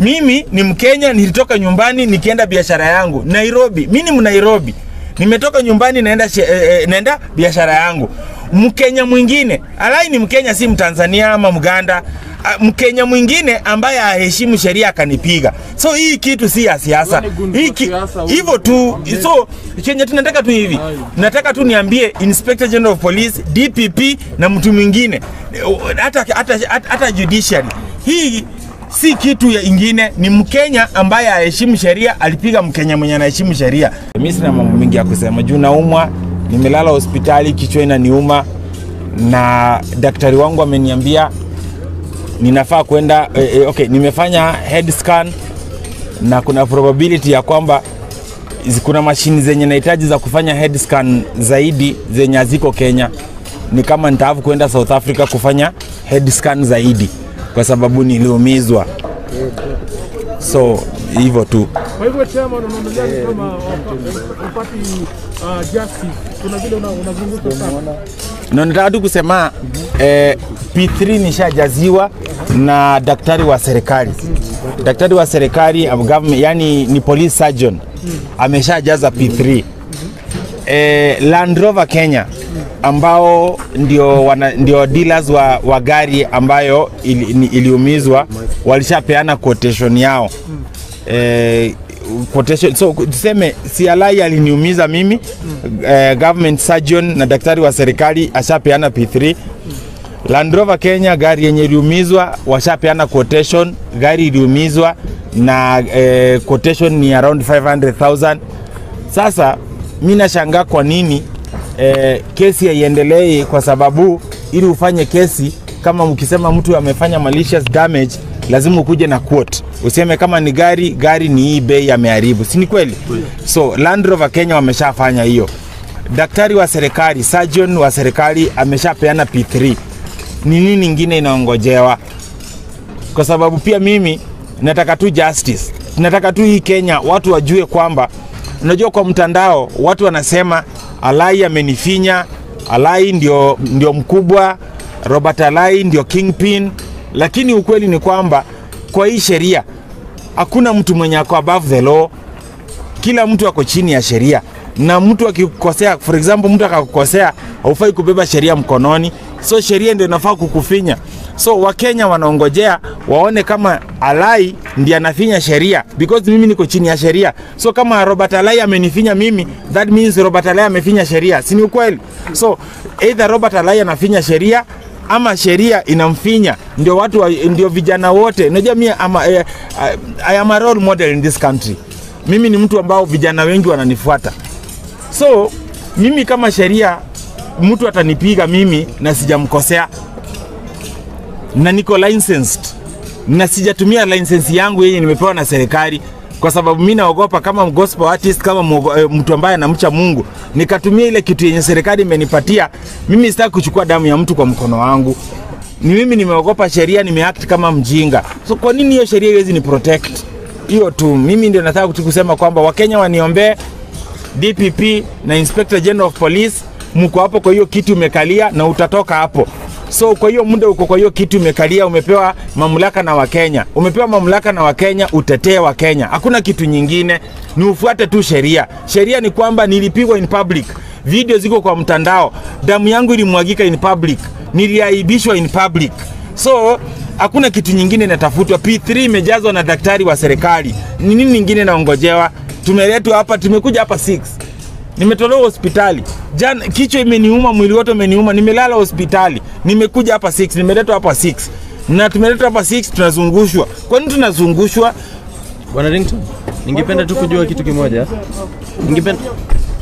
mimi ni Mkenya, nilitoka nyumbani nikienda biashara yangu Nairobi. Mimi ni Mnairobi, nimetoka nyumbani naenda, eh, eh, naenda biashara yangu. Mkenya mwingine alai ni Mkenya, si Mtanzania ama Mganda. Ah, Mkenya mwingine ambaye aheshimu sheria akanipiga. So hii kitu si ya siasa, hivyo tu. So chenye tunataka tu hivi, nataka tu niambie Inspector General of Police, DPP na mtu mwingine hata, hata, hata, hata judiciary hii si kitu ya ingine, ni Mkenya ambaye aheshimu sheria alipiga Mkenya mwenye anaheshimu sheria. Mimi sina mambo mingi ya kusema juu naumwa, nimelala hospitali, kichwa inaniuma na daktari wangu ameniambia ninafaa kwenda eh, eh, okay, nimefanya head scan na kuna probability ya kwamba kuna mashini zenye nahitaji za kufanya head scan zaidi zenye haziko Kenya. Ni kama nitaavu kwenda South Africa kufanya head scan zaidi kwa sababu niliumizwa, so hivyo tu. Kwa hivyo chama unaonelea ni kama upati uh, justice, kuna vile unazunguka sana. na nataka tu kusema eh, P3 nishajaziwa na daktari wa serikali. Daktari wa serikali um, yani ni police surgeon ameshajaza P3. Eh, Land Rover Kenya ambao ndio, wana, ndio dealers wa, wa gari ambayo ili, iliumizwa walishapeana quotation yao eh, quotation, so tuseme CLI aliniumiza mimi eh, government surgeon na daktari wa serikali ashapeana P3 Land Rover Kenya gari yenye iliumizwa washapeana quotation, gari iliumizwa na eh, quotation ni around 500,000. Sasa mi nashangaa kwa nini eh, kesi haiendelei, kwa sababu ili ufanye kesi kama mkisema mtu amefanya malicious damage lazima ukuje na quote, useme kama ni gari gari ni hii bei ameharibu, si ni kweli? So Land Rover Kenya wameshafanya hiyo. Daktari wa serikali, surgeon wa serikali ameshapeana P3 ni nini ingine inaongojewa? Kwa sababu pia mimi nataka tu justice, nataka tu hii Kenya watu wajue kwamba, unajua kwa mtandao watu wanasema Alai amenifinya, Alai ndio, ndio mkubwa, Robert Alai ndio kingpin, lakini ukweli ni kwamba kwa hii sheria hakuna mtu mwenye ako above the law. Kila mtu ako chini ya sheria. Na mtu akikosea for example mtu akakukosea haufai kubeba sheria mkononi. So sheria ndio inafaa kukufinya so wakenya wanaongojea waone kama alai ndiye anafinya sheria because mimi niko chini ya sheria. So kama robert alai amenifinya mimi that means robert alai amefinya sheria si ni ukweli? So either robert alai anafinya sheria ama sheria inamfinya. Ndio watu wa, ndio vijana wote. Unajua mimi ama, eh, I am a role model in this country. Mimi ni mtu ambao vijana wengi wananifuata. So mimi kama sheria mtu atanipiga mimi na sijamkosea na niko licensed. Na sijatumia license yangu yenye nimepewa na serikali kwa sababu mi naogopa kama gospel artist kama eh, mtu ambaye anamcha Mungu nikatumia ile kitu yenye serikali imenipatia. Mimi sitaki kuchukua damu ya mtu kwa mkono wangu. Ni mimi nimeogopa sheria nimeact kama mjinga. So kwa nini hiyo sheria iwezi ni protect? Hiyo tu mimi ndio nataka kusema kwamba wakenya waniombee DPP na Inspector General of Police mko hapo kwa hiyo kitu umekalia na utatoka hapo. So kwa hiyo muda uko kwa hiyo kitu umekalia, umepewa mamlaka na Wakenya, umepewa mamlaka na Wakenya, utetee Wakenya. Hakuna kitu nyingine, ni ufuate tu sheria. Sheria ni kwamba nilipigwa in public, video ziko kwa mtandao, damu yangu ilimwagika in public, niliaibishwa in public. So hakuna kitu nyingine inatafutwa. P3 imejazwa na daktari wa serikali, ni nini nyingine naongojewa? Tumeletwa hapa, tumekuja hapa 6 nimetolewa hospitali jana, kichwa imeniuma, mwili wote umeniuma, nimelala hospitali, nimekuja hapa 6 nimeletwa hapa 6 na tumeletwa hapa 6 tunazungushwa. Kwa nini tunazungushwa? Bwana Rington, ningependa tu kujua kitu kimoja. Ningependa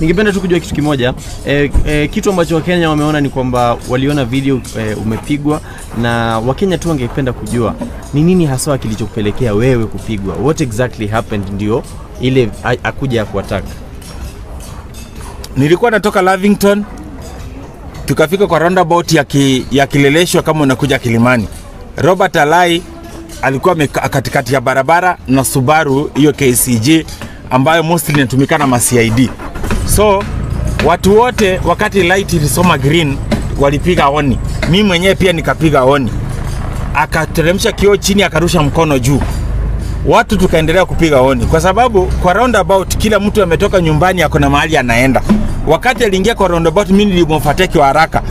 ningependa tu kujua kitu kimoja e, e, kitu ambacho Wakenya wameona ni kwamba waliona video e, umepigwa na Wakenya tu wangependa kujua ni nini haswa kilichokupelekea wewe kupigwa, what exactly happened ndio ile akuja kuattack. Nilikuwa natoka Lavington tukafika kwa roundabout ya, ki, ya Kileleshwa kama unakuja Kilimani. Robert Alai alikuwa katikati ya barabara na Subaru hiyo KCG ambayo mostly inatumika na CID. So watu wote wakati light ilisoma green walipiga oni, mi mwenyewe pia nikapiga oni, Akateremsha kioo chini, akarusha mkono juu watu tukaendelea kupiga honi, kwa sababu kwa roundabout kila mtu ametoka nyumbani, ako na mahali anaenda. Wakati aliingia kwa roundabout, mimi nilimfuatia kwa haraka,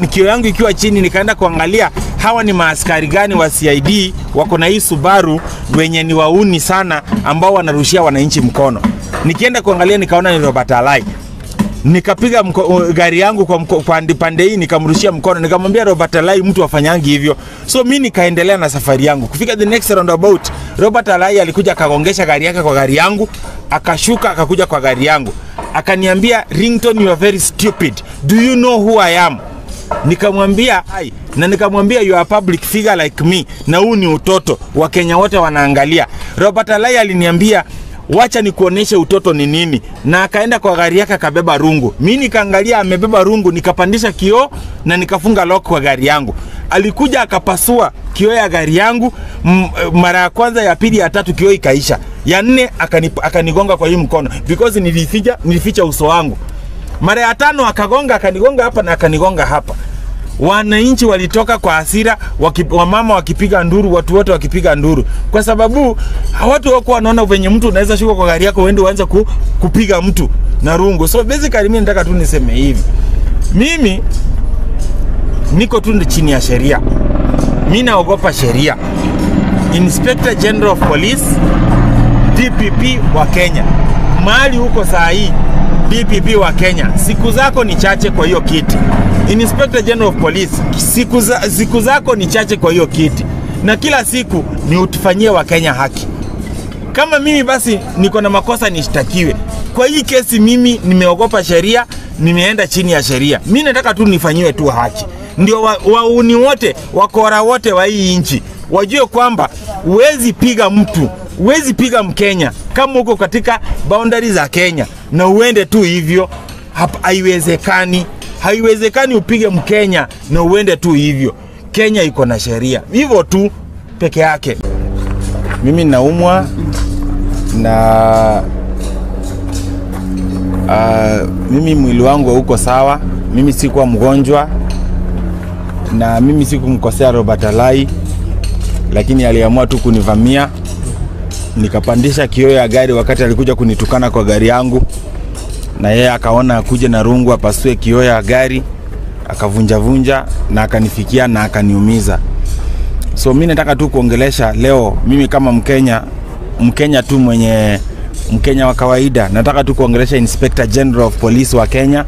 nikio yangu ikiwa chini, nikaenda kuangalia hawa ni maaskari gani wa CID wako na hii Subaru wenye ni wauni sana, ambao wanarushia wananchi mkono. Nikienda kuangalia nikaona ni Robert Alai. Nikapiga uh, gari yangu kwa mko, pande, pande hii nikamrushia mkono. Nikamwambia Robert Alai mtu afanyangi hivyo. So mi nikaendelea na safari yangu. Kufika the next roundabout Robert Alai alikuja akagongesha gari yake kwa gari yangu akashuka akakuja kwa gari yangu. Akaniambia Rington you are very stupid. Do you know who I am? Nikamwambia hai na nikamwambia you are public figure like me. Na huu ni utoto. Wa Kenya wote wanaangalia. Robert Alai aliniambia wacha nikuoneshe utoto ni nini. Na akaenda kwa gari yake akabeba rungu. Mi nikaangalia amebeba rungu nikapandisha kioo na nikafunga lock kwa gari yangu. Alikuja akapasua kioo ya gari yangu. Mara ya kwanza ya pili ya tatu kioo ikaisha. Ya nne akanigonga kwa hii mkono. Because nilificha, nilificha uso wangu. Mara ya tano akagonga akanigonga hapa na akanigonga hapa wananchi walitoka kwa hasira waki, wamama wakipiga nduru watu wote wakipiga nduru. Kwa sababu watu wako wanaona venye mtu unaweza shuka kwa gari yako uende uanze ku, kupiga mtu na rungu. So basically mimi nataka tu niseme hivi. Mimi niko tu chini ya sheria. Mimi naogopa sheria. Inspector general of police dpp wa kenya. Mahali huko saa hii dpp wa kenya. Siku zako ni chache kwa hiyo kiti inspector general of police siku, za, siku zako ni chache kwa hiyo kiti. Na kila siku ni utufanyie wakenya haki. Kama mimi basi niko na makosa nishtakiwe. Kwa hii kesi mimi nimeogopa sheria nimeenda chini ya sheria. Mimi nataka tu nifanyiwe tu haki. Ndio wauni wa wote wakora wote wa hii nchi wajue kwamba huwezi piga mtu huwezi piga mkenya kama uko katika boundary za kenya. Na uende tu hivyo haiwezekani haiwezekani upige mkenya na uende tu hivyo. Kenya iko na sheria. Hivyo tu peke yake. Mimi naumwa na uh, mimi mwili wangu hauko sawa. Mimi sikuwa mgonjwa na mimi sikumkosea robert alai lakini aliamua tu kunivamia. Nikapandisha kioo ya gari wakati alikuja kunitukana kwa gari yangu na yeye akaona akuje na rungu apasue kioo ya gari akavunjavunja na akanifikia na akaniumiza. So mi nataka tu kuongelesha leo mimi kama mkenya mkenya tu mwenye mkenya wa kawaida nataka tu kuongelesha inspector general of police wa kenya.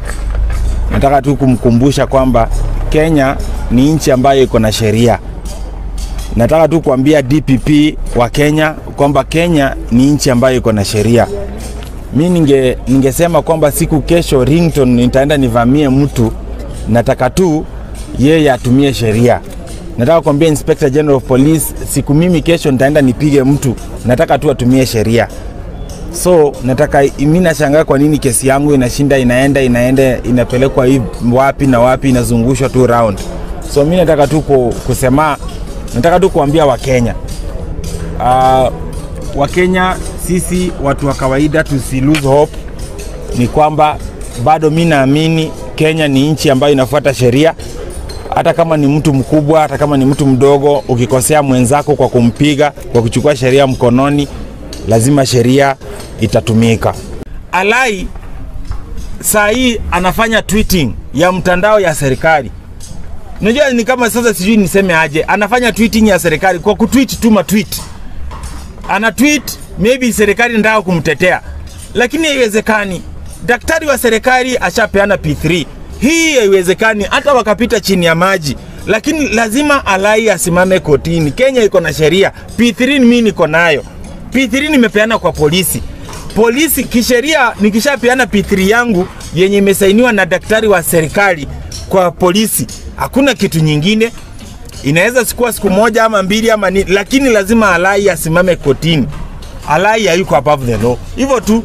Nataka tu kumkumbusha kwamba kenya ni nchi ambayo iko na sheria. Nataka tu kuambia dpp wa kenya kwamba kenya ni nchi ambayo iko na sheria mi ninge, ningesema kwamba siku kesho rington nitaenda nivamie mtu. Nataka tu yeye atumie sheria. Nataka kuambia inspector general of police siku mimi kesho nitaenda nipige mtu. Nataka tu atumie sheria. So nataka mi nashangaa kwa nini kesi yangu inashinda inaenda inaenda inapelekwa wapi na wapi inazungushwa tu round. So mi nataka tu kusema nataka tu kuambia wakenya. Uh, wakenya sisi watu wa kawaida tusi lose hope ni kwamba bado mi naamini kenya ni nchi ambayo inafuata sheria. Hata kama ni mtu mkubwa hata kama ni mtu mdogo ukikosea mwenzako kwa kumpiga kwa kuchukua sheria mkononi lazima sheria itatumika. Alai saa hii anafanya tweeting ya mtandao ya serikali. Unajua ni kama sasa sijui niseme aje anafanya tweeting ya serikali kwa kutweet tu matweet. Ana tweet maybe serikali ndio kumtetea lakini haiwezekani. Daktari wa serikali ashapeana p3 hii haiwezekani. Hata wakapita chini ya maji lakini lazima alai asimame kotini. Kenya iko na sheria. P3 mimi niko nayo. P3 nimepeana kwa polisi. Polisi kisheria nikishapeana p3 yangu yenye imesainiwa na daktari wa serikali kwa polisi hakuna kitu nyingine. Inaweza sikuwa siku moja ama mbili ama ni, lakini lazima alai asimame kotini alai hayuko above the law. Hivyo tu